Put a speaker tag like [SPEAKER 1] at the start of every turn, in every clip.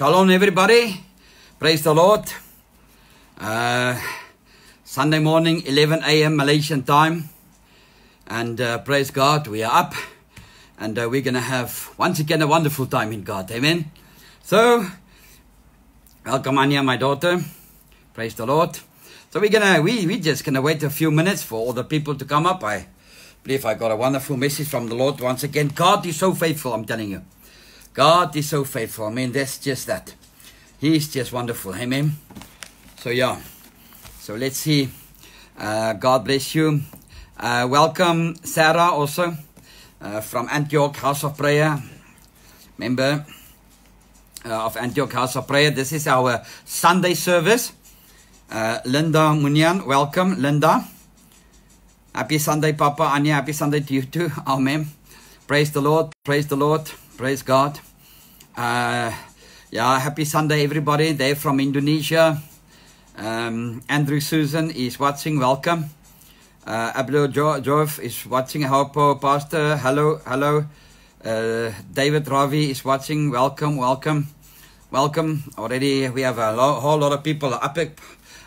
[SPEAKER 1] Shalom, everybody. Praise the Lord. Uh, Sunday morning, 11 a.m. Malaysian time. And uh, praise God, we are up. And uh, we're going to have, once again, a wonderful time in God. Amen. So, welcome, Anya, my daughter. Praise the Lord. So we're gonna we we just gonna wait a few minutes for all the people to come up. I believe I got a wonderful message from the Lord once again. God is so faithful, I'm telling you. God is so faithful. I mean, that's just that. He's just wonderful. Amen. So yeah. So let's see. Uh, God bless you. Uh, welcome, Sarah, also uh, from Antioch House of Prayer. Member uh, of Antioch House of Prayer. This is our Sunday service. Uh, Linda Munian, welcome, Linda. Happy Sunday, Papa. Anya, happy Sunday to you too. Amen. Praise the Lord. Praise the Lord. Praise God. Uh, yeah, happy Sunday, everybody. They're from Indonesia. Um, Andrew Susan is watching. Welcome. Uh, Abdul jo- is watching. Hopo Pastor. Hello, hello. Uh, David Ravi is watching. Welcome, welcome, welcome. Already we have a lo- whole lot of people up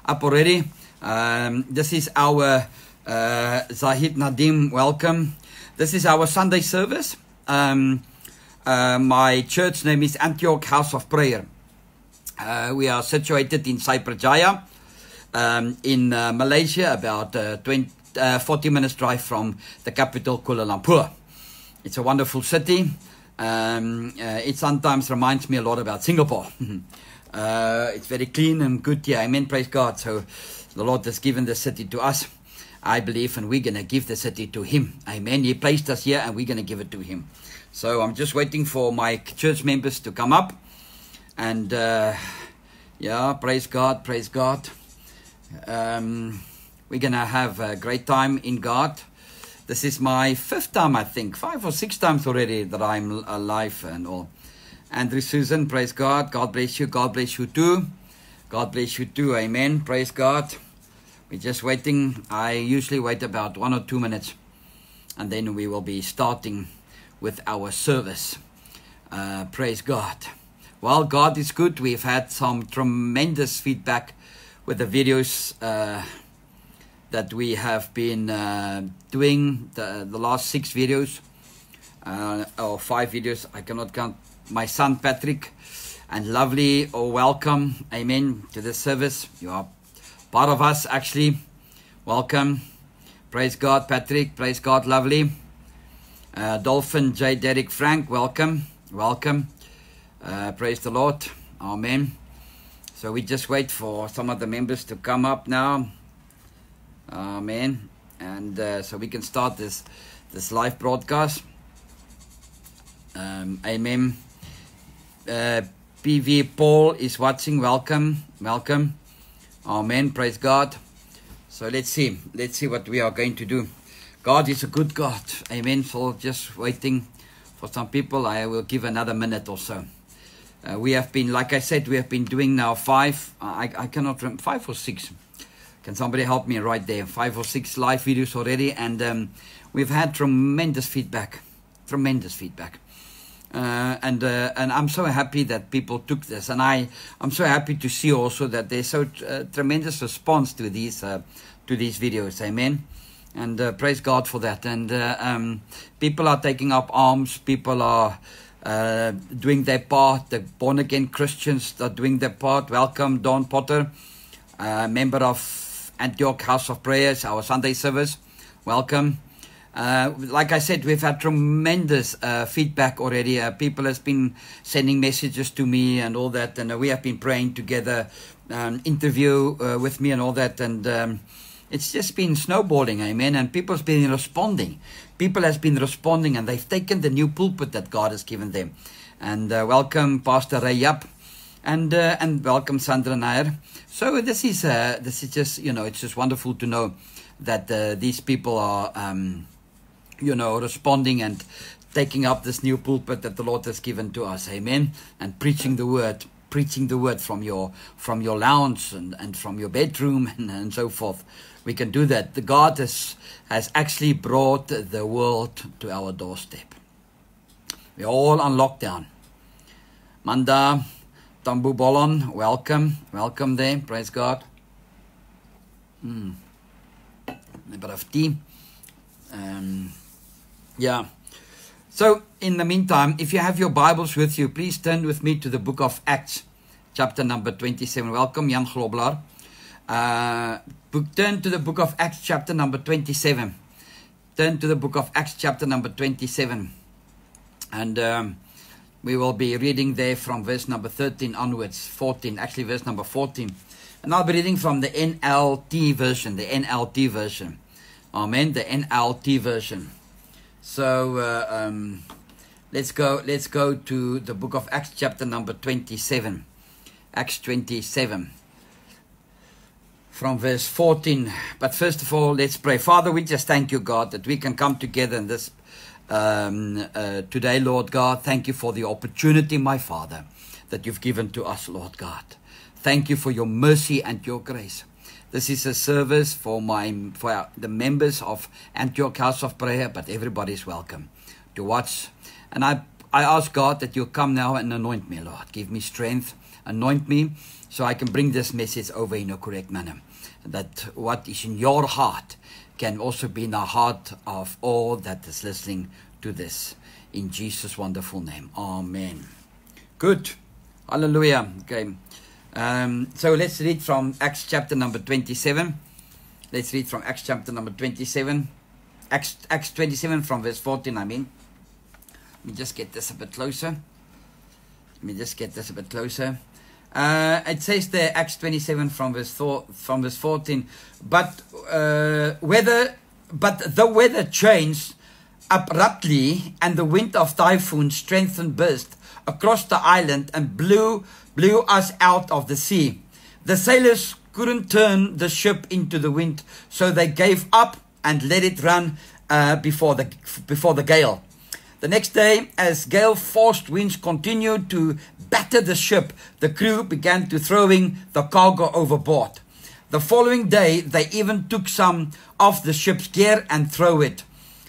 [SPEAKER 1] up already. Um, this is our uh, Zahid Nadim. Welcome. This is our Sunday service. Um, uh, my church name is Antioch House of Prayer. Uh, we are situated in Cyberjaya um, in uh, Malaysia, about uh, 20, uh, 40 minutes drive from the capital Kuala Lumpur. It's a wonderful city. Um, uh, it sometimes reminds me a lot about Singapore. uh, it's very clean and good. Yeah, amen. Praise God. So the Lord has given the city to us. I believe, and we're going to give the city to Him. Amen. He placed us here, and we're going to give it to Him. So I'm just waiting for my church members to come up. And uh, yeah, praise God, praise God. Um, we're going to have a great time in God. This is my fifth time, I think, five or six times already that I'm alive and all. Andrew Susan, praise God. God bless you. God bless you too. God bless you too. Amen. Praise God. We're just waiting. I usually wait about one or two minutes and then we will be starting with our service. Uh, praise God. Well, God is good. We've had some tremendous feedback with the videos uh, that we have been uh, doing, the, the last six videos, uh, or five videos, I cannot count. My son Patrick and lovely, oh, welcome, amen, to this service. You are part of us, actually. Welcome. Praise God, Patrick. Praise God, lovely. Uh, Dolphin J. Derek Frank, welcome. Welcome. Uh, praise the Lord. Amen. So we just wait for some of the members to come up now. Amen. And uh, so we can start this this live broadcast. Um, amen. Uh, PV Paul is watching. Welcome. Welcome. Amen. Praise God. So let's see. Let's see what we are going to do. God is a good God. Amen. So just waiting for some people. I will give another minute or so. Uh, we have been, like I said, we have been doing now five. I, I cannot remember, five or six. Can somebody help me right there? Five or six live videos already. And um, we've had tremendous feedback. Tremendous feedback. Uh, and uh, and I'm so happy that people took this, and I I'm so happy to see also that there's so uh, tremendous response to these uh, to these videos. Amen. And uh, praise God for that. And uh, um, people are taking up arms. People are doing their part. The born again Christians are doing their part. Welcome, Don Potter, member of Antioch House of Prayers, our Sunday service. Welcome. Uh, like I said, we've had tremendous uh, feedback already. Uh, people has been sending messages to me and all that, and we have been praying together, um, interview with me and all that, and um, it's just been snowballing, amen. And people's been responding. People has been responding, and they've taken the new pulpit that God has given them. And uh, welcome, Pastor Ray Yap, and uh, and welcome, Sandra Nair. So this is uh, this is just you know it's just wonderful to know that these people are. Um, you know, responding and taking up this new pulpit that the Lord has given to us. Amen. And preaching the word, preaching the word from your from your lounge and, and from your bedroom and, and so forth. We can do that. The God has has actually brought the world to our doorstep. We're all on lockdown. Manda, Tampubolon, welcome. Welcome there. Praise God. Mm. A bit of tea. Um, yeah. So, in the meantime, if you have your Bibles with you, please turn with me to the book of Acts, chapter number 27. Welcome, Jan Globlar. Uh, book, turn to the book of Acts, chapter number 27. Turn to the book of Acts, chapter number 27. And um, we will be reading there from verse number 13 onwards, 14, actually, verse number 14. And I'll be reading from the NLT version, the NLT version. Amen, the NLT version. So uh, um, let's go. Let's go to the book of Acts, chapter number twenty-seven. Acts twenty-seven, from verse fourteen. But first of all, let's pray. Father, we just thank you, God, that we can come together in this um, uh, today, Lord God. Thank you for the opportunity, my Father, that you've given to us, Lord God. Thank you for your mercy and your grace. This is a service for my for the members of Antioch House of Prayer, but everybody is welcome to watch. And I I ask God that you come now and anoint me, Lord. Give me strength, anoint me, so I can bring this message over in a correct manner. That what is in your heart can also be in the heart of all that is listening to this. In Jesus' wonderful name. Amen. Good. Hallelujah. Okay. Um, so let's read from Acts chapter number 27. Let's read from Acts chapter number 27. Acts, Acts 27 from verse 14, I mean. Let me just get this a bit closer. Let me just get this a bit closer. Uh, it says there, Acts 27 from verse, four, from verse 14, but uh, weather, but the weather changed abruptly, and the wind of typhoon strengthened burst across the island and blew blew us out of the sea. The sailors couldn't turn the ship into the wind, so they gave up and let it run uh, before the before the gale. The next day, as gale forced winds continued to batter the ship, the crew began to throwing the cargo overboard. The following day, they even took some of the ship's gear and throw it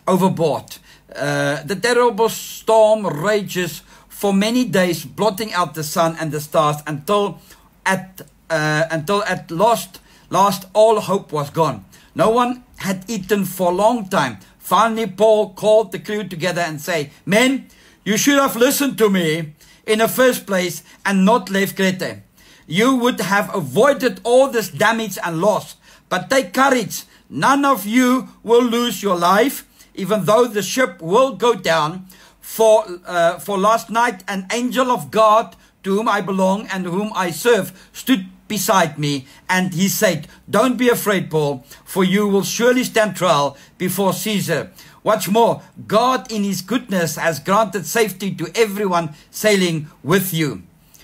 [SPEAKER 1] overboard. Uh, the terrible storm rages for many days, blotting out the sun and the stars until at uh, until at last last all hope was gone. No one had eaten for a long time. Finally, Paul called the crew together and said, Men, you should have listened to me in the first place and not left Crete. You would have avoided all this damage and loss. But take courage. None of you will lose your life, even though the ship will go down. For, uh, for last night, an angel of God to whom I belong and whom I serve stood beside me, and he said, Don't be afraid, Paul, for you will surely stand trial before Caesar. What's more, God in his goodness has granted safety to everyone sailing with you.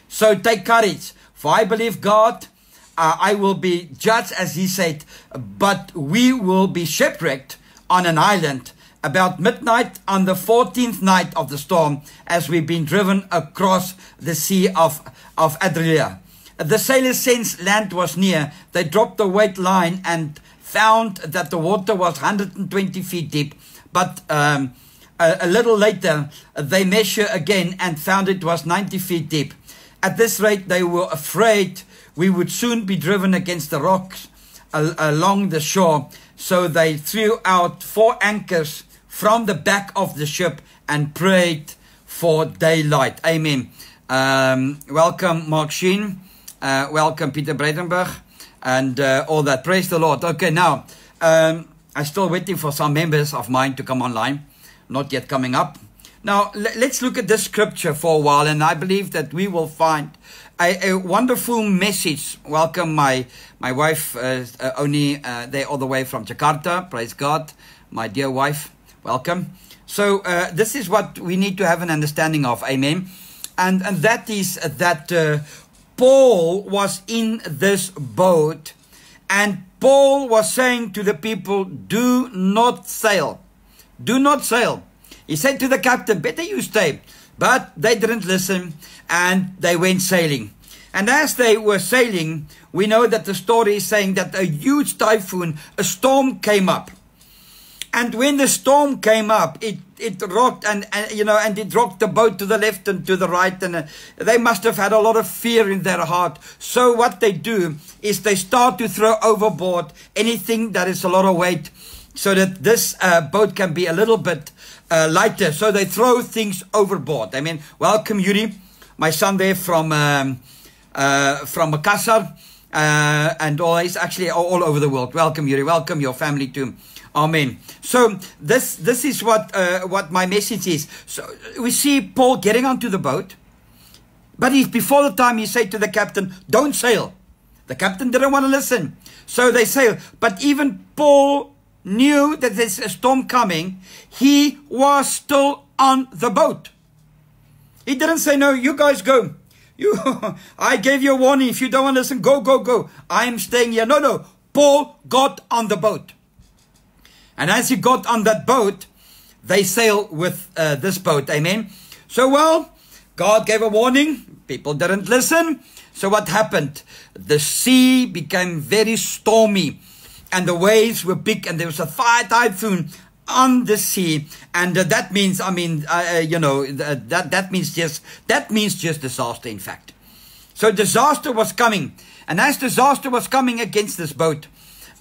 [SPEAKER 1] So take courage, for I believe God, uh, I will be judged as he said, but we will be shipwrecked on an island about midnight on the 14th night of the storm as we've been driven across the sea of, of Adria. The sailors sensed land was near. They dropped the weight line and found that the water was 120 feet deep. But um, a, a little later, they measured again and found it was 90 feet deep. At this rate, they were afraid we would soon be driven against the rocks along the shore. So they threw out four anchors from the back of the ship and prayed for daylight. Amen. Um, welcome, Mark Sheen. Uh, welcome, Peter Breitenberg. And uh, all that. Praise the Lord. Okay, now, um, I'm still waiting for some members of mine to come online. Not yet coming up. Now, let's look at this scripture for a while, and I believe that we will find a, a wonderful message. Welcome, my my wife, uh, uh, Oni, uh, there all the way from Jakarta. Praise God, my dear wife. Welcome. So uh, this is what we need to have an understanding of. Amen. And and that is that uh, Paul was in this boat, and Paul was saying to the people, "Do not sail, do not sail." He said to the captain, "Better you stay." But they didn't listen, and they went sailing. And as they were sailing, we know that the story is saying that a huge typhoon, a storm came up. And when the storm came up, it, it rocked and, and you know and it rocked the boat to the left and to the right and uh, they must have had a lot of fear in their heart. So what they do is they start to throw overboard anything that is a lot of weight so that this uh, boat can be a little bit uh, lighter. So they throw things overboard. I mean welcome yuri my son there from um, uh, from Makassar uh, and all is actually all over the world. Welcome yuri. Welcome your family too Amen. So this this is what uh, what my message is. So we see Paul getting onto the boat, but he, before the time he said to the captain, "Don't sail." The captain didn't want to listen, so they sail. But even Paul knew that there's a storm coming. He was still on the boat. He didn't say, "No, you guys go." You, I gave you a warning. If you don't want to listen, go, go, go. I am staying here. No, no. Paul got on the boat. And as he got on that boat, they sail with uh, this boat. Amen. So, well, God gave a warning. People didn't listen. So, what happened? The sea became very stormy and the waves were big, and there was a fire typhoon on the sea. And uh, that means, I mean, uh, uh you know, that, that means just, that means just disaster, in fact. So, disaster was coming. And as disaster was coming against this boat,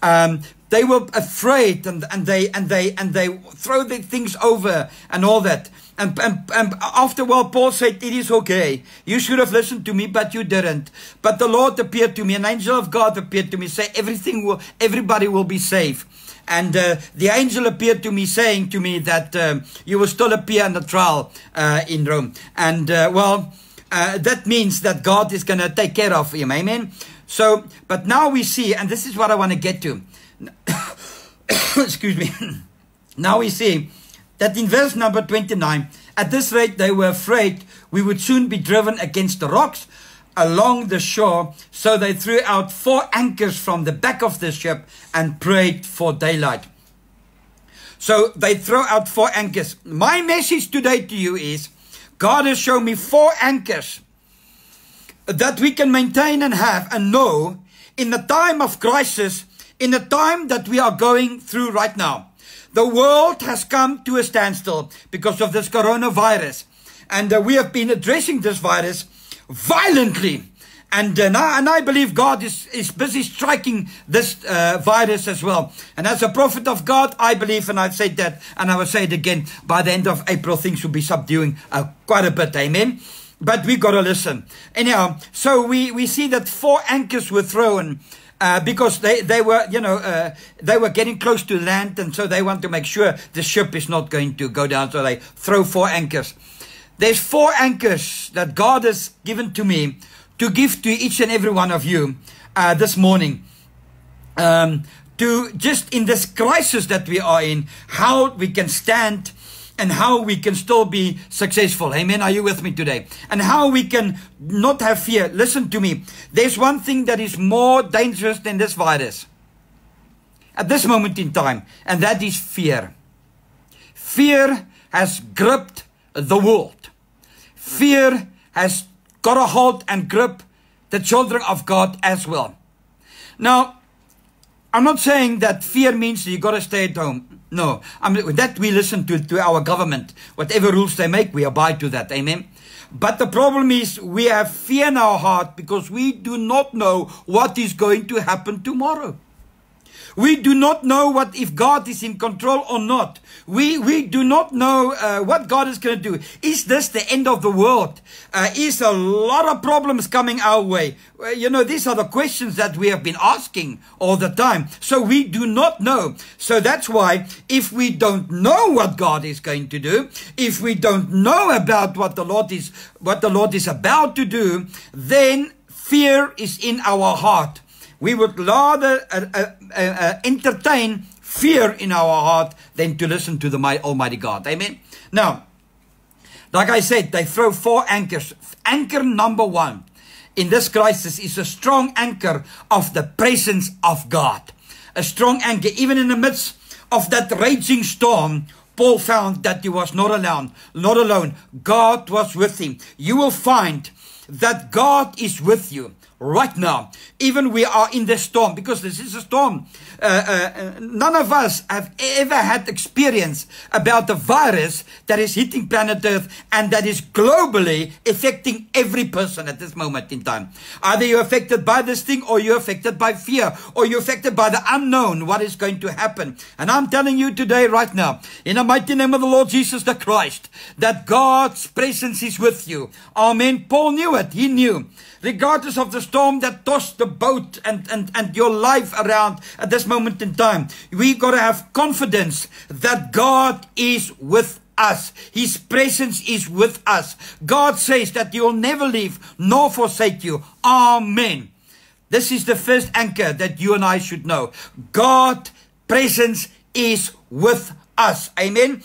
[SPEAKER 1] um, they were afraid and, and they and they and they throw the things over and all that. And, and, and after a while, Paul said, It is okay. You should have listened to me, but you didn't. But the Lord appeared to me, an angel of God appeared to me, say, Everything will, everybody will be safe. And uh, the angel appeared to me, saying to me that um, you will still appear in the trial uh, in Rome. And uh, well, uh, that means that God is going to take care of him. Amen. So, but now we see, and this is what I want to get to. Excuse me. now we see that in verse number 29, at this rate they were afraid we would soon be driven against the rocks along the shore. So they threw out four anchors from the back of the ship and prayed for daylight. So they throw out four anchors. My message today to you is God has shown me four anchors that we can maintain and have and know in the time of crisis in the time that we are going through right now. The world has come to a standstill because of this coronavirus. And uh, we have been addressing this virus violently. And, uh, and, I, believe God is, is busy striking this uh, virus as well. And as a prophet of God, I believe, and I've said that, and I will say it again, by the end of April, things will be subduing uh, quite a bit. Amen. But we got to listen. Anyhow, so we, we see that four anchors were thrown uh, because they, they were, you know, uh, they were getting close to land, and so they want to make sure the ship is not going to go down. So they throw four anchors. There's four anchors that God has given to me to give to each and every one of you uh, this morning. Um, to just in this crisis that we are in, how we can stand and how we can still be successful. Amen. Are you with me today? And how we can not have fear. Listen to me. There's one thing that is more dangerous than this virus at this moment in time, and that is fear. Fear has gripped the world. Fear has got a hold and grip the children of God as well. Now, I'm not saying that fear means you got to stay at home. No, I mean, that we listen to, to our government. Whatever rules they make, we abide to that. Amen. But the problem is we have fear in our heart because we do not know what is going to happen tomorrow. We do not know what if God is in control or not. We we do not know uh, what God is going to do. Is this the end of the world? Uh, is a lot of problems coming our way? Uh, you know, these are the questions that we have been asking all the time. So we do not know. So that's why if we don't know what God is going to do, if we don't know about what the Lord is what the Lord is about to do, then fear is in our heart we would rather uh, uh, uh, uh, entertain fear in our heart than to listen to the Almighty God. Amen. Now, like I said, they throw four anchors. Anchor number one in this crisis is a strong anchor of the presence of God. A strong anchor, even in the midst of that raging storm, Paul found that he was not alone. Not alone. God was with him. You will find that God is with you right now. Even we are in the storm because this is a storm. Uh, uh, none of us have ever had experience about the virus that is hitting planet Earth and that is globally affecting every person at this moment in time. Either you're affected by this thing or you're affected by fear or you're affected by the unknown, what is going to happen. And I'm telling you today, right now, in the mighty name of the Lord Jesus the Christ, that God's presence is with you. Amen. Paul knew it. He knew regardless of the storm that tossed the boat and, and, and your life around at this moment in time. We got to have confidence that God is with us. His presence is with us. God says that He will never leave nor forsake you. Amen. This is the first anchor that you and I should know. God presence is with us. Amen.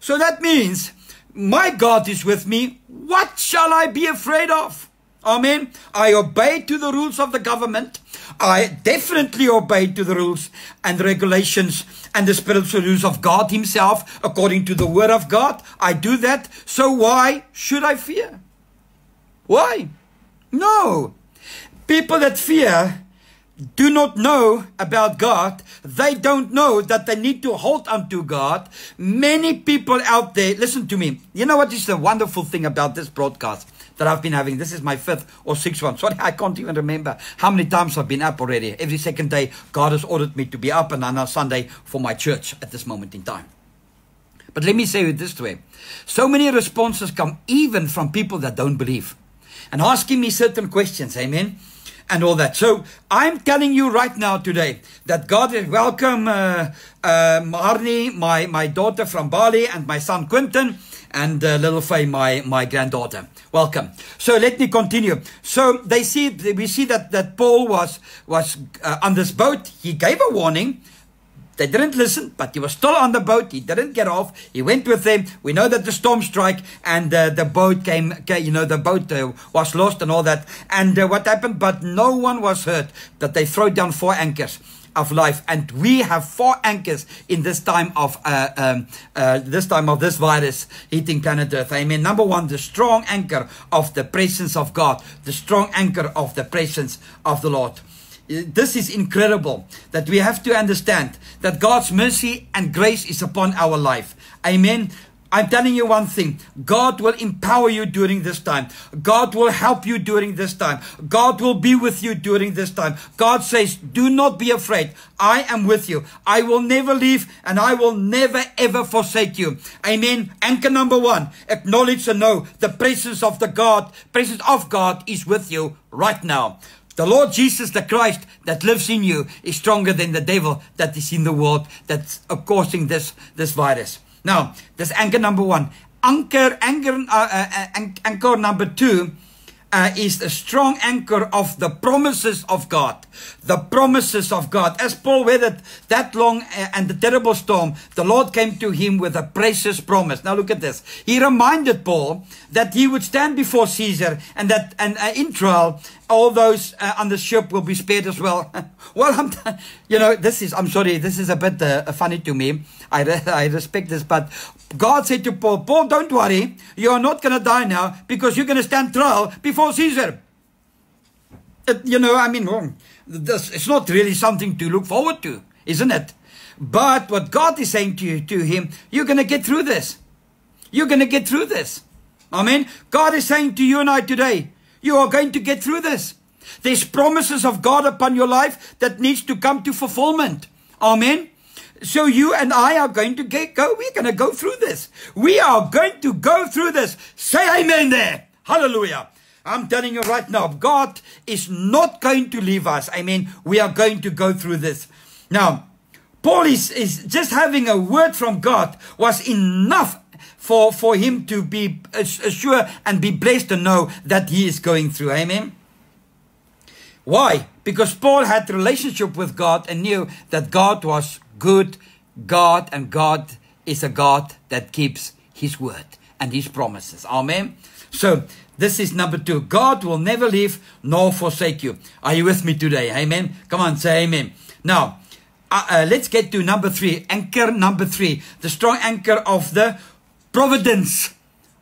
[SPEAKER 1] So that means my God is with me. What shall I be afraid of? Amen. I obey to the rules of the government. I definitely obey to the rules and regulations and the spiritual rules of God Himself according to the Word of God. I do that. So why should I fear? Why? No. People that fear do not know about God. They don't know that they need to hold unto God. Many people out there, listen to me. You know what is the wonderful thing about this broadcast? that I've been having. This is my fifth or sixth one. Sorry, I can't even remember how many times I've been up already. Every second day, God has ordered me to be up and on a Sunday for my church at this moment in time. But let me say it this way. So many responses come even from people that don't believe and asking me certain questions. Amen and all that. So I'm telling you right now today that God is welcome uh, uh, my, my daughter from Bali, and my son Quinton and uh, little Faye, my, my granddaughter. Welcome. So let me continue. So they see, we see that, that Paul was, was uh, on this boat. He gave a warning. They didn't listen, but he was still on the boat. He didn't get off. He went with them. We know that the storm strike and uh, the boat came, you know, the boat uh, was lost and all that. And uh, what happened? But no one was hurt. That they throw down four anchors of life. And we have four anchors in this time of uh, um, uh, this time of this virus hitting planet Earth. Amen. Number one, the strong anchor of the presence of God, the strong anchor of the presence of the Lord. This is incredible that we have to understand that God's mercy and grace is upon our life. Amen. I'm telling you one thing. God will empower you during this time. God will help you during this time. God will be with you during this time. God says, do not be afraid. I am with you. I will never leave and I will never ever forsake you. Amen. Anchor number one, acknowledge and know the presence of the God, presence of God is with you right now. The Lord Jesus the Christ that lives in you is stronger than the devil that is in the world that's causing this, this virus. Now, this anchor number one. Anchor, anchor, uh, uh, uh anchor number two uh, is a strong anchor of the promises of God. The promises of God. As Paul weathered that long uh, and the terrible storm, the Lord came to him with a precious promise. Now look at this. He reminded Paul that he would stand before Caesar and that and uh, in trial all those uh, on the ship will be spared as well. well, I'm, you know, this is, I'm sorry, this is a bit uh, funny to me. I, I respect this, but God said to Paul, Paul, don't worry. You are not going to die now because you're going to stand trial before Caesar. It, you know, I mean, well, this, it's not really something to look forward to, isn't it? But what God is saying to, you, to him, you're going to get through this. You're going to get through this. Amen. God is saying to you and I today, you are going to get through this. There's promises of God upon your life that needs to come to fulfillment. Amen. So you and I are going to get go. We're going to go through this. We are going to go through this. Say amen there. Hallelujah. I'm telling you right now, God is not going to leave us. I mean, we are going to go through this. Now, Paul is, is just having a word from God was enough for, for him to be sure and be blessed to know that he is going through. Amen. Why? Because Paul had relationship with God and knew that God was good God and God is a God that keeps his word and his promises. Amen. So this is number two. God will never leave nor forsake you. Are you with me today? Amen. Come on, say amen. Now, uh, uh, let's get to number three. Anchor number three. The strong anchor of the providence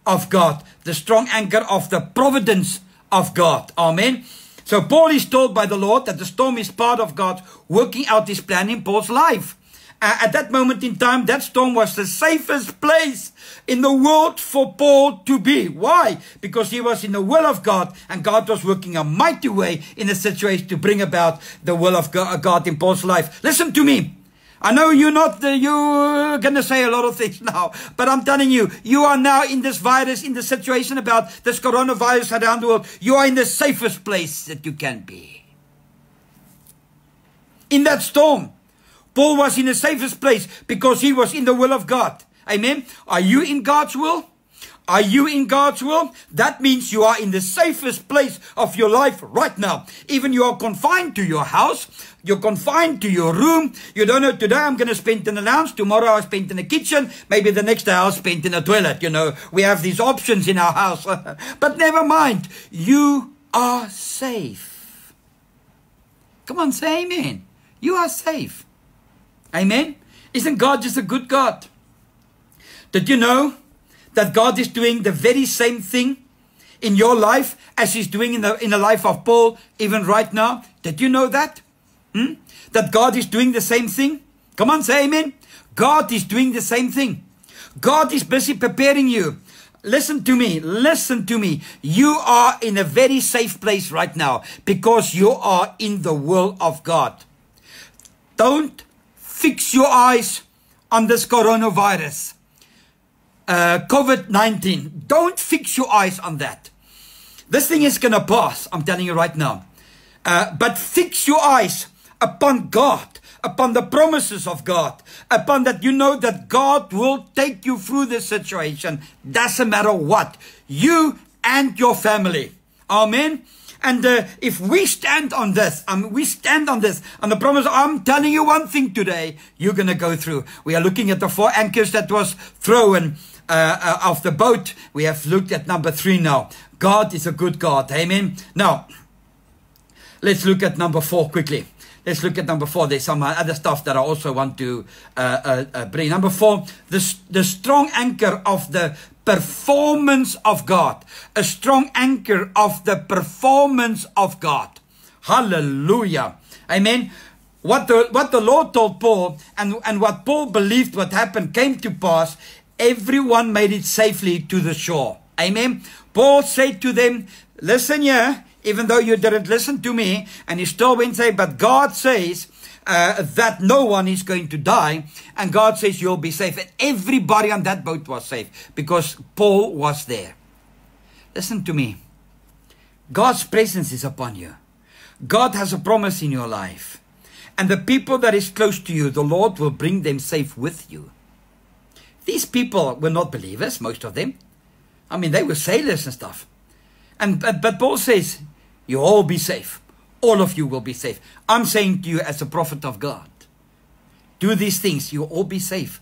[SPEAKER 1] of God. The strong anchor of the providence of God. Amen. So Paul is told by the Lord that the storm is part of God working out his plan in Paul's life. Uh, at that moment in time, that storm was the safest place in the world for Paul to be. Why? Because he was in the will of God and God was working a mighty way in a situation to bring about the will of God in Paul's life. Listen to me. I know you're not, uh, you're gonna say a lot of things now, but I'm telling you, you are now in this virus, in the situation about this coronavirus around the world. You are in the safest place that you can be. In that storm, Paul was in the safest place because he was in the will of God. Amen. Are you in God's will? Are you in God's will? That means you are in the safest place of your life right now. Even you are confined to your house, you're confined to your room. You don't know, today I'm going to spend in the lounge, tomorrow I'll spend in the kitchen, maybe the next day I'll spend in the toilet. You know, we have these options in our house. but never mind, you are safe. Come on, say amen. You are safe. Amen. Isn't God just a good God? Did you know? that God is doing the very same thing in your life as He's doing in the, in the life of Paul, even right now? Did you know that? Hmm? That God is doing the same thing? Come on, say amen. God is doing the same thing. God is busy preparing you. Listen to me. Listen to me. You are in a very safe place right now because you are in the will of God. Don't fix your eyes on this coronavirus uh, COVID 19. Don't fix your eyes on that. This thing is going to pass, I'm telling you right now. Uh, but fix your eyes upon God, upon the promises of God, upon that you know that God will take you through this situation. Doesn't matter what. You and your family. Amen. And uh, if we stand on this, um, we stand on this, on the promise, I'm telling you one thing today, you're going to go through. We are looking at the four anchors that was thrown uh, uh, of the boat. We have looked at number three now. God is a good God. Amen. Now, let's look at number four quickly. Let's look at number four. There's some other stuff that I also want to uh, uh, uh, bring. Number four, the, the strong anchor of the performance of God. A strong anchor of the performance of God. Hallelujah. Amen. What the, what the Lord told Paul and, and what Paul believed what happened came to pass everyone made it safely to the shore. Amen. Paul said to them, listen here, even though you didn't listen to me, and he still went say, but God says uh, that no one is going to die, and God says you'll be safe. And everybody on that boat was safe because Paul was there. Listen to me. God's presence is upon you. God has a promise in your life. And the people that is close to you, the Lord will bring them safe with you. These people were not believers, most of them. I mean, they were sailors and stuff. And but, but Paul says, you all be safe. All of you will be safe. I'm saying to you as a prophet of God, do these things, you will all be safe.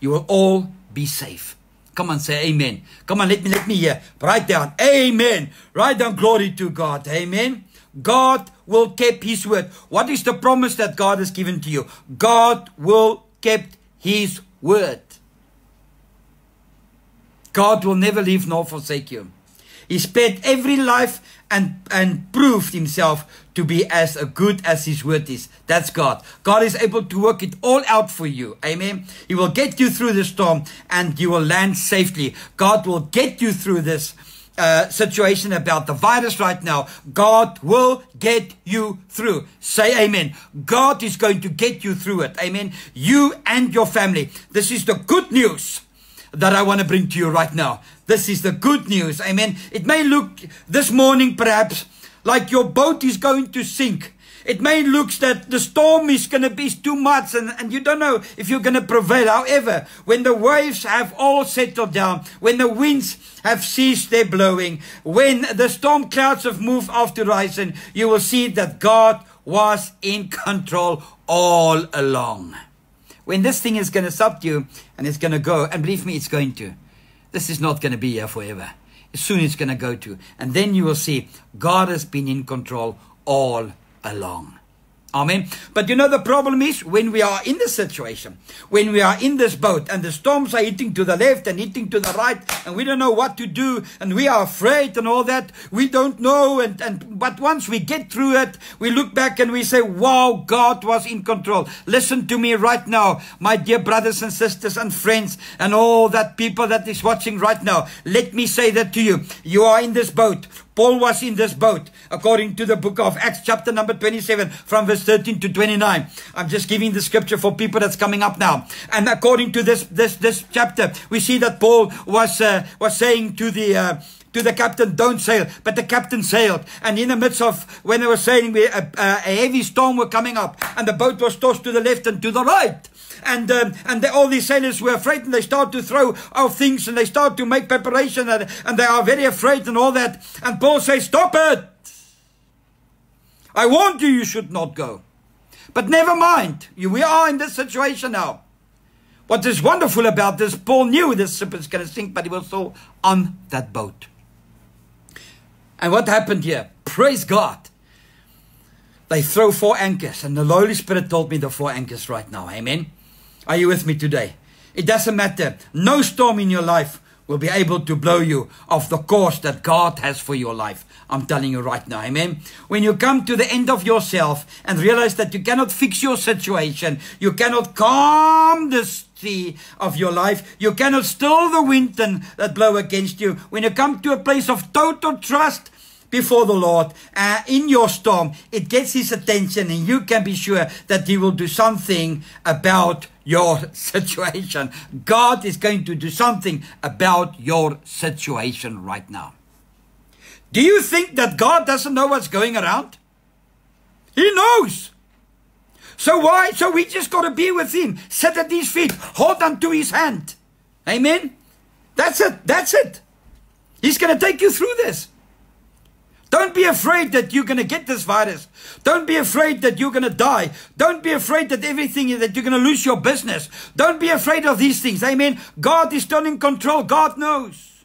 [SPEAKER 1] You will all be safe. Come on, say amen. Come on, let me let me hear. Write down. Amen. Write down glory to God. Amen. God will keep his word. What is the promise that God has given to you? God will keep his word. God will never leave nor forsake you. He spared every life and, and proved himself to be as good as his word is. That's God. God is able to work it all out for you. Amen. He will get you through the storm and you will land safely. God will get you through this uh, situation about the virus right now. God will get you through. Say amen. God is going to get you through it. Amen. You and your family. This is the good news that I want to bring to you right now. This is the good news. Amen. It may look this morning perhaps like your boat is going to sink. It may look that the storm is going to be too much and, and you don't know if you're going to prevail. However, when the waves have all settled down, when the winds have ceased their blowing, when the storm clouds have moved off the horizon, you will see that God was in control all along. When this thing is going to subdue and it's going to go, and believe me, it's going to. This is not going to be here forever. Soon it's going to go to. And then you will see God has been in control all along. Amen. But you know, the problem is when we are in this situation, when we are in this boat and the storms are hitting to the left and hitting to the right, and we don't know what to do, and we are afraid and all that, we don't know. And, and but once we get through it, we look back and we say, Wow, God was in control. Listen to me right now, my dear brothers and sisters and friends, and all that people that is watching right now. Let me say that to you. You are in this boat. Paul was in this boat, according to the book of Acts, chapter number 27, from verse 13 to 29. I'm just giving the scripture for people that's coming up now. And according to this, this, this chapter, we see that Paul was, uh, was saying to the, uh, to the captain, don't sail. But the captain sailed. And in the midst of when they were sailing, a, a, a heavy storm were coming up. And the boat was tossed to the left and to the right and um, and all these sailors were afraid and they start to throw out things and they start to make preparation and, and they are very afraid and all that. And Paul says, Stop it! I warned you, you should not go. But never mind, we are in this situation now. What is wonderful about this, Paul knew this ship was going to sink, but he was still on that boat. And what happened here? Praise God. They throw four anchors, and the Holy Spirit told me the four anchors right now. Amen. Are you with me today? It doesn't matter. No storm in your life will be able to blow you off the course that God has for your life. I'm telling you right now. Amen. When you come to the end of yourself and realize that you cannot fix your situation, you cannot calm the sea of your life, you cannot still the wind that blow against you. When you come to a place of total trust, before the Lord uh, in your storm, it gets his attention, and you can be sure that he will do something about your situation. God is going to do something about your situation right now. Do you think that God doesn't know what's going around? He knows. So why? So we just got to be with him, sit at his feet, hold on to his hand. Amen. That's it. That's it. He's going to take you through this. Don't be afraid that you're going to get this virus. Don't be afraid that you're going to die. Don't be afraid that everything that you're going to lose your business. Don't be afraid of these things. Amen. God is still in control. God knows.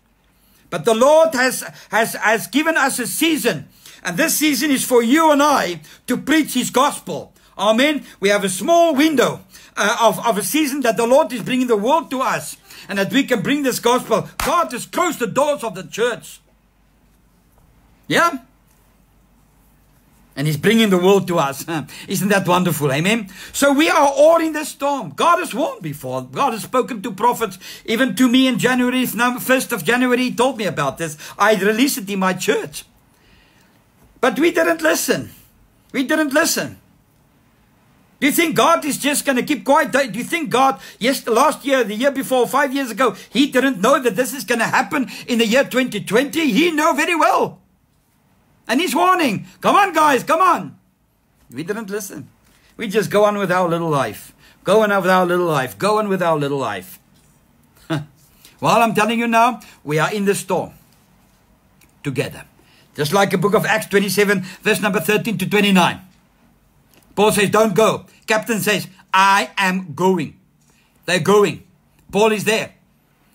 [SPEAKER 1] But the Lord has, has, has given us a season. And this season is for you and I to preach His gospel. Amen. We have a small window uh, of, of a season that the Lord is bringing the world to us. And that we can bring this gospel. God has closed the doors of the church. Yeah? And He's bringing the world to us. Isn't that wonderful? Amen. So we are all in the storm. God has warned before. God has spoken to prophets, even to me in January, 1st of January, He told me about this. I released it in my church. But we didn't listen. We didn't listen. Do you think God is just going to keep quiet? Do you think God, yes, last year, the year before, five years ago, He didn't know that this is going to happen in the year 2020? He knew very well. And he's warning, come on, guys, come on. We didn't listen. We just go on with our little life. Go on with our little life. Go on with our little life. well, I'm telling you now, we are in the storm together. Just like the book of Acts 27, verse number 13 to 29. Paul says, Don't go. Captain says, I am going. They're going. Paul is there.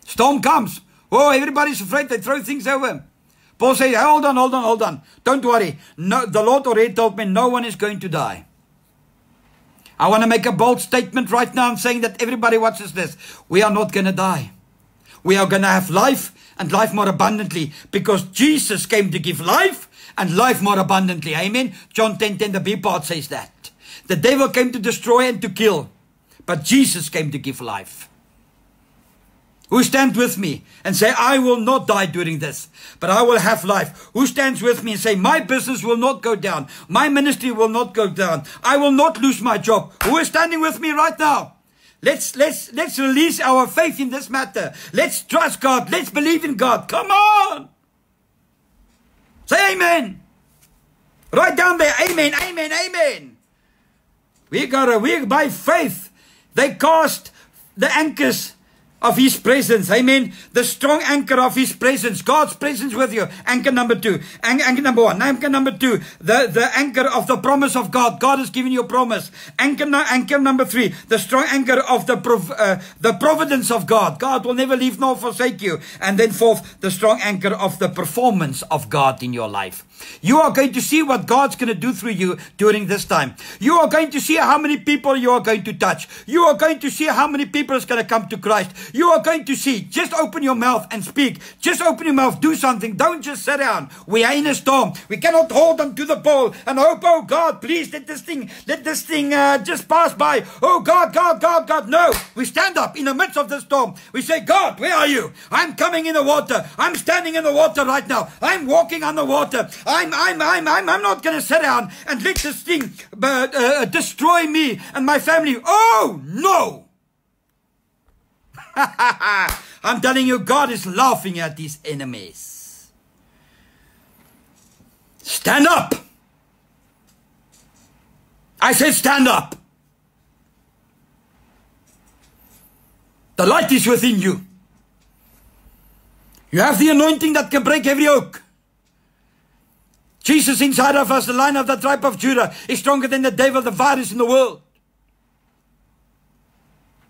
[SPEAKER 1] Storm comes. Oh, everybody's afraid. They throw things over. Paul says, hold on, hold on, hold on. Don't worry. No, the Lord already told me no one is going to die. I want to make a bold statement right now. I'm saying that everybody watches this. We are not going to die. We are going to have life and life more abundantly because Jesus came to give life and life more abundantly. Amen. John 10 10, the B part says that. The devil came to destroy and to kill, but Jesus came to give life who stand with me and say, I will not die during this, but I will have life. Who stands with me and say, my business will not go down. My ministry will not go down. I will not lose my job. Who is standing with me right now? Let's, let's, let's release our faith in this matter. Let's trust God. Let's believe in God. Come on. Say amen. Right down there. Amen. Amen. Amen. We gotta, we, by faith, they cast the anchors of His presence. Amen. The strong anchor of His presence. God's presence with you. Anchor number two. An- anchor number one. Anchor number two. The, the anchor of the promise of God. God has given you a promise. Anchor, anchor number three. The strong anchor of the, prov- uh, the providence of God. God will never leave nor forsake you. And then fourth, the strong anchor of the performance of God in your life. You are going to see what God's going to do through you during this time. You are going to see how many people you are going to touch. You are going to see how many people is going to come to Christ. You are going to see. Just open your mouth and speak. Just open your mouth. Do something. Don't just sit down. We are in a storm. We cannot hold on to the pole and hope, oh God, please let this thing, let this thing uh, just pass by. Oh God, God, God, God. No. We stand up in the midst of the storm. We say, God, where are you? I'm coming in the water. I'm standing in the water right now. I'm walking on the water. I'm, I'm, I'm, I'm, I'm not going to sit down and let this thing uh, uh, destroy me and my family. Oh, no. I'm telling you, God is laughing at these enemies. Stand up. I said, stand up. The light is within you. You have the anointing that can break every yoke. Jesus inside of us, the lion of the tribe of Judah, is stronger than the devil, the virus in the world.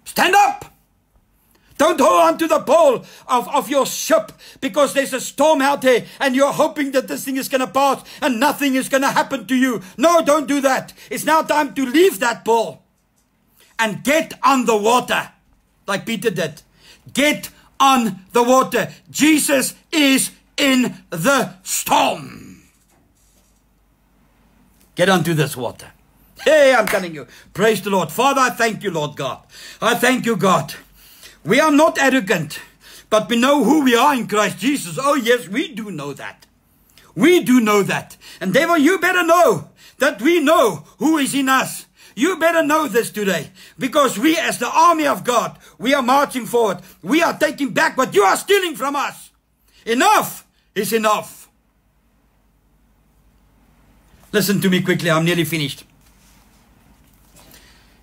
[SPEAKER 1] Stand up. Don't hold on to the pole of, of your ship because there's a storm out there and you're hoping that this thing is going to pass and nothing is going to happen to you. No, don't do that. It's now time to leave that pole and get on the water like Peter did. Get on the water. Jesus is in the storm. Get onto this water. Hey, I'm telling you. Praise the Lord. Father, I thank you, Lord God. I thank you, God. We are not arrogant, but we know who we are in Christ Jesus. Oh, yes, we do know that. We do know that. And devil, you better know that we know who is in us. You better know this today because we, as the army of God, we are marching forward. We are taking back what you are stealing from us. Enough is enough. Listen to me quickly. I'm nearly finished.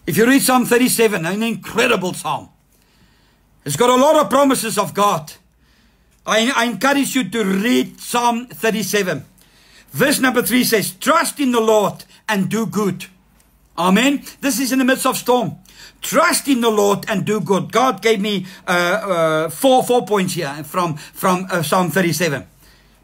[SPEAKER 1] If you read Psalm 37, an incredible psalm. It's got a lot of promises of God. I, I encourage you to read Psalm 37. Verse number 3 says, Trust in the Lord and do good. Amen. This is in the midst of storm. Trust in the Lord and do good. God gave me uh, uh, four four points here from from uh, Psalm 37.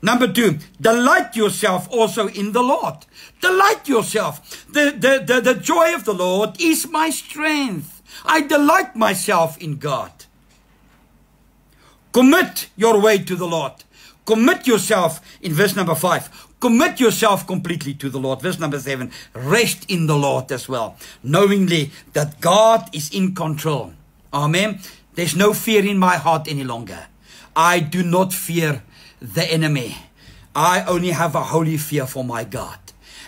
[SPEAKER 1] Number two, delight yourself also in the Lord. Delight yourself. The, the, the, the joy of the Lord is my strength. I delight myself in God. Commit your way to the Lord. Commit yourself in verse number five. Commit yourself completely to the Lord. Verse number seven. Rest in the Lord as well, knowingly that God is in control. Amen. There's no fear in my heart any longer. I do not fear the enemy. I only have a holy fear for my God.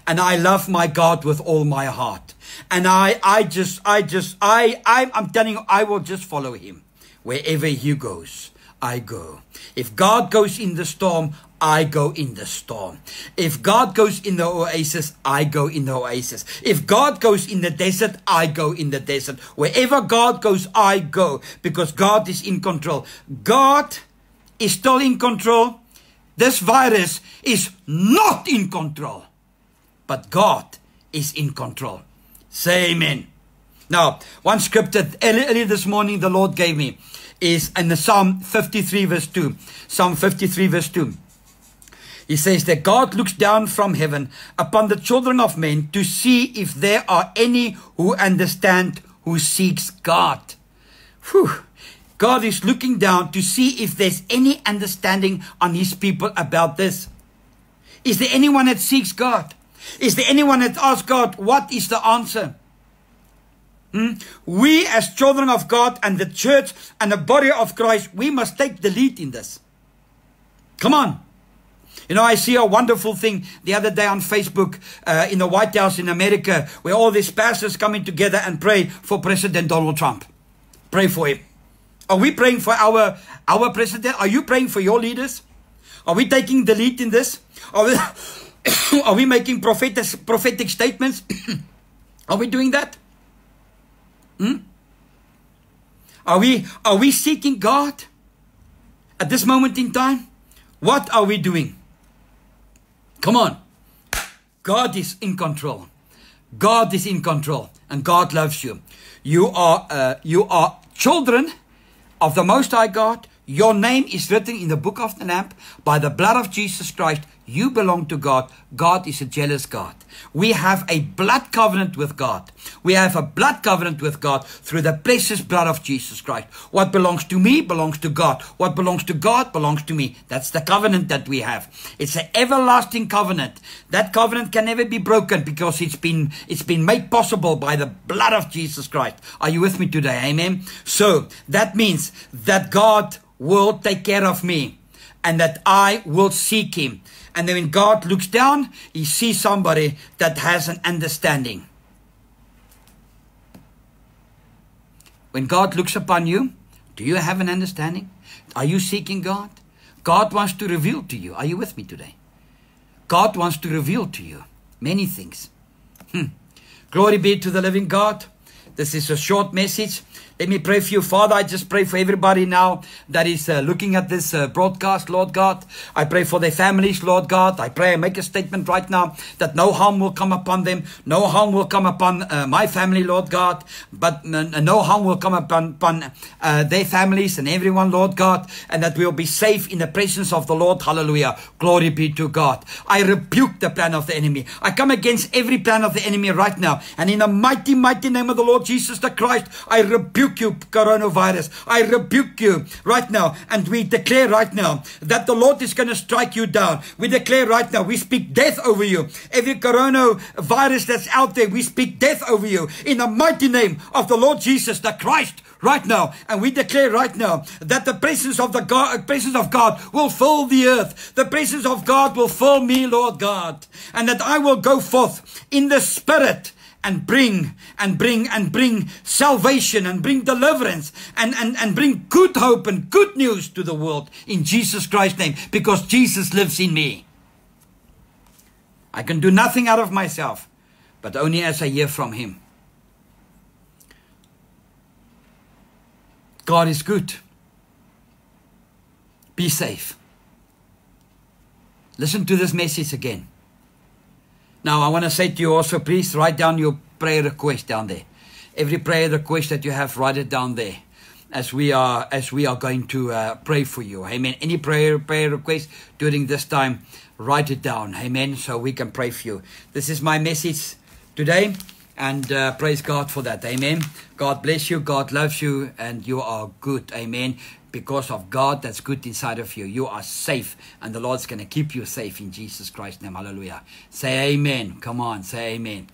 [SPEAKER 1] And I love my God with all my heart. And I, I just, I just, I, I'm telling you, I will just follow him wherever he goes. I go. If God goes in the storm, I go in the storm. If God goes in the oasis, I go in the oasis. If God goes in the desert, I go in the desert. Wherever God goes, I go because God is in control. God is still in control. This virus is not in control, but God is in control. Say amen. Now, one scripture earlier this morning the Lord gave me is in the Psalm 53 verse 2. Psalm 53 verse 2. He says that God looks down from heaven upon the children of men to see if there are any who understand, who seeks God. Whew. God is looking down to see if there's any understanding on his people about this. Is there anyone that seeks God? Is there anyone that asks God, what is the answer? Hmm? We, as children of God and the church and the body of Christ, we must take the lead in this. Come on. You know, I see a wonderful thing the other day on Facebook uh, in the White House in America where all these pastors coming together and pray for President Donald Trump. Pray for him. Are we praying for our, our president? Are you praying for your leaders? Are we taking the lead in this? Are we, are we making prophetic, prophetic statements? are we doing that? Hmm? Are we are we seeking God at this moment in time? What are we doing? Come on. God is in control. God is in control and God loves you. You are uh, you are children of the most high God. Your name is written in the book of the Lamb by the blood of Jesus Christ. You belong to God. God is a jealous God. We have a blood covenant with God. We have a blood covenant with God through the precious blood of Jesus Christ. What belongs to me belongs to God. What belongs to God belongs to me. That's the covenant that we have. It's an everlasting covenant. That covenant can never be broken because it's been it's been made possible by the blood of Jesus Christ. Are you with me today? Amen. So that means that God will take care of me and that I will seek him. And then when God looks down, he sees somebody that has an understanding. When God looks upon you, do you have an understanding? Are you seeking God? God wants to reveal to you. Are you with me today? God wants to reveal to you many things. Hmm. Glory be to the living God. This is a short message. Let me pray for you, Father. I just pray for everybody now that is uh, looking at this uh, broadcast, Lord God. I pray for their families, Lord God. I pray, I make a statement right now that no harm will come upon them, no harm will come upon uh, my family, Lord God, but no harm will come upon, upon uh, their families and everyone, Lord God, and that we'll be safe in the presence of the Lord. Hallelujah. Glory be to God. I rebuke the plan of the enemy. I come against every plan of the enemy right now, and in the mighty, mighty name of the Lord Jesus the Christ, I rebuke rebuke you, coronavirus. I rebuke you right now. And we declare right now that the Lord is going to strike you down. We declare right now, we speak death over you. Every coronavirus that's out there, we speak death over you in the mighty name of the Lord Jesus, the Christ right now. And we declare right now that the presence of the God, presence of God will fill the earth. The presence of God will fill me, Lord God. And that I will go forth in the spirit and bring and bring and bring salvation and bring deliverance and, and, and bring good hope and good news to the world in Jesus Christ's name because Jesus lives in me. I can do nothing out of myself, but only as I hear from Him. God is good. Be safe. Listen to this message again. Now, I want to say to you also, please write down your prayer request down there. Every prayer request that you have, write it down there as we are as we are going to uh, pray for you. Amen. Any prayer prayer request during this time, write it down. Amen. So we can pray for you. This is my message today, and uh, praise God for that. Amen. God bless you. God loves you, and you are good. Amen because of God that's good inside of you. You are safe, and the Lord's going to keep you safe in Jesus Christ's name. Hallelujah. Say amen. Come on, say amen.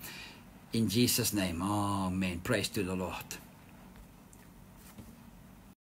[SPEAKER 1] In Jesus' name. Amen. Praise to the Lord.